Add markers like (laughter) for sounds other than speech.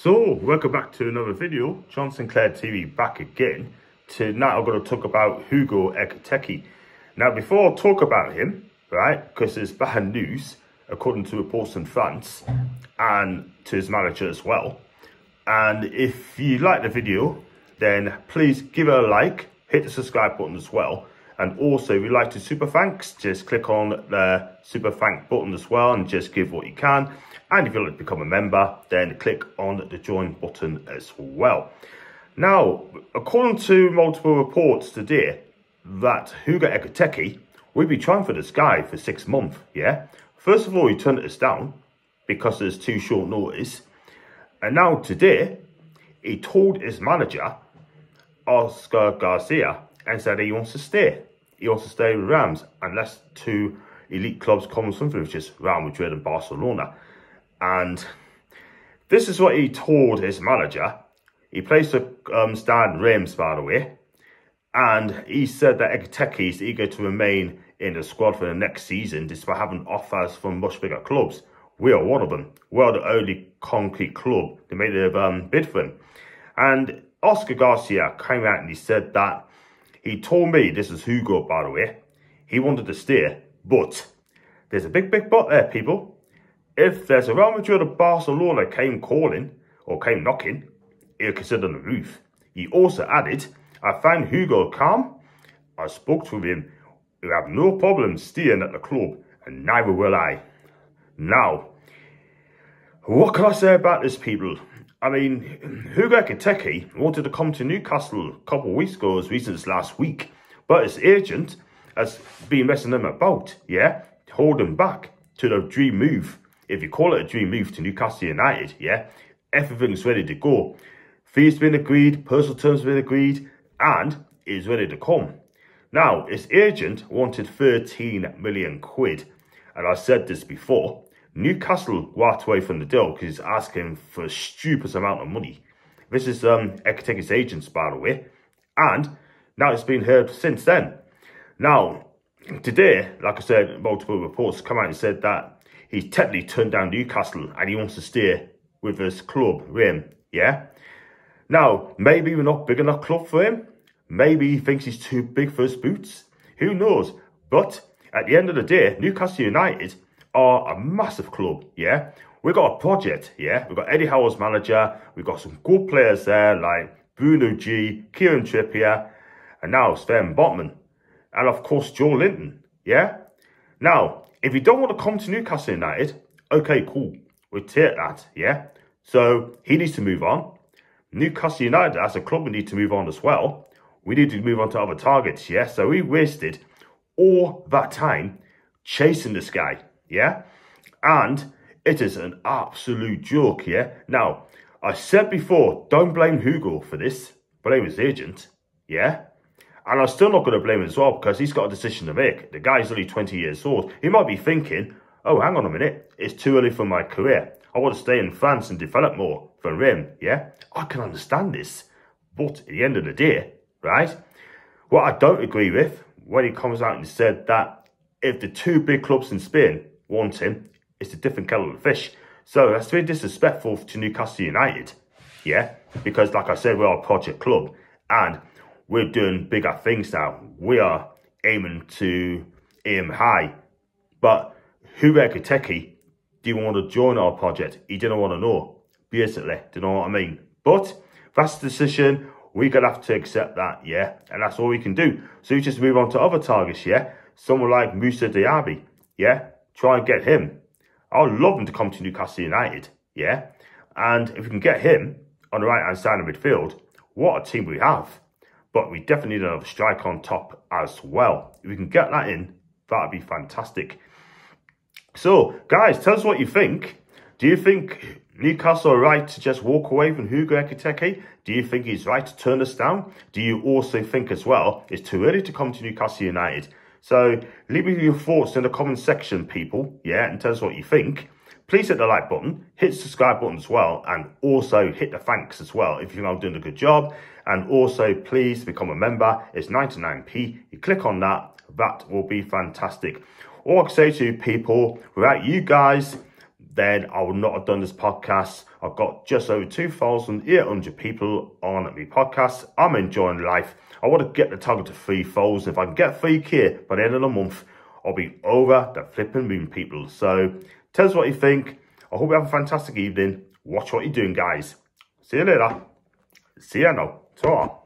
So, welcome back to another video. John Sinclair TV back again. Tonight I'm going to talk about Hugo Ekitike. Now, before I talk about him, right, because there's bad (laughs) news, according to reports in France, and to his manager as well. And if you like the video, then please give it a like, hit the subscribe button as well. And also, if you like to super thanks, just click on the super thank button as well and just give what you can. And if you'd like to become a member, then click on the join button as well. Now, according to multiple reports today, that Hugo Ekitike we've been trying for this guy for six months, yeah? First of all, he turned us down because there's too short notice. And now today, he told his manager, Oscar Garcia, and said he wants to stay. He wants to stay with Reims unless two elite clubs come something, which is Real Madrid and Barcelona. And this is what he told his manager. He plays for um, Stade Reims, by the way. And he said that Ekitike is eager to remain in the squad for the next season despite having offers from much bigger clubs. We are one of them. We are the only concrete club that made a um, bid for him. And Oscar Garcia came out and he said that he told me, this is Hugo, by the way, he wanted to stay, but there's a big, big but there, people if there's a Real Madrid or Barcelona came calling or came knocking, he'll consider the move. He also added, I found Hugo calm. I spoke to him. You have no problem staying at the club, and neither will I. Now, what can I say about this, people? I mean, Hugo Ekitike wanted to come to Newcastle a couple of weeks ago, as recent as last week, but his agent has been messing them about, yeah, holding back to the dream move if you call it a dream move to Newcastle United, yeah, everything's ready to go. Fees been agreed, personal terms been agreed, and is ready to come. Now, his agent wanted 13 million quid, and I said this before. Newcastle walked away from the deal because he's asking for a stupid amount of money. This is um, Ekitike's agents, by the way, and now it's been heard since then. Now, today, like I said, multiple reports come out and said that he's technically turned down Newcastle and he wants to stay with his club, Rim, yeah? Now, maybe we're not big enough club for him. Maybe he thinks he's too big for his boots. Who knows? But at the end of the day, Newcastle United are a massive club, yeah? We've got a project, yeah? We've got Eddie Howe's manager. We've got some good players there like Bruno G, Kieran Trippier, and now Sven Botman. And of course, Joelinton, yeah? Now, if you don't want to come to Newcastle United, okay, cool. We'll take that, yeah? So he needs to move on. Newcastle United as a club, we need to move on as well. We need to move on to other targets, yeah? So we wasted all that time chasing this guy, yeah? And it is an absolute joke, yeah? Now, I said before, don't blame Hugo for this. Blame his agent, yeah? And I'm still not going to blame him as well because he's got a decision to make. The guy's only 20 years old. He might be thinking, oh, hang on a minute. It's too early for my career. I want to stay in France and develop more for him, yeah? I can understand this. But at the end of the day, right? What I don't agree with, when he comes out and said that if the two big clubs in Spain want him, it's a different kettle of fish. So that's very disrespectful to Newcastle United, yeah? Because like I said, we're a project club. And we're doing bigger things now. We are aiming to aim high. But Hugo Ekitike didn't want to join our project. He didn't want to know, basically. Do you know what I mean? But that's the decision. We're going to have to accept that, yeah? And that's all we can do. So we just move on to other targets, yeah? Someone like Moussa Diaby, yeah? Try and get him. I'd love him to come to Newcastle United, yeah? And if we can get him on the right-hand side of midfield, what a team we have but we definitely need another striker on top as well. If we can get that in, that'd be fantastic. So, guys, tell us what you think. Do you think Newcastle are right to just walk away from Hugo Ekitike? Do you think he's right to turn us down? Do you also think as well it's too early to come to Newcastle United? So, leave me your thoughts in the comment section, people, yeah, and tell us what you think please hit the like button, hit the subscribe button as well, and also hit the thanks as well if you think I'm doing a good job. And also, please become a member. It's 99p. You click on that, that will be fantastic. All I can say to you people, without you guys, then I would not have done this podcast. I've got just over 2,800 people on my podcast. I'm enjoying life. I want to get the target to 3,000. If I can get 3k by the end of the month, I'll be over the flipping moon, people. So tell us what you think. I hope you have a fantastic evening. Watch what you're doing, guys. See you later. See you now. Ta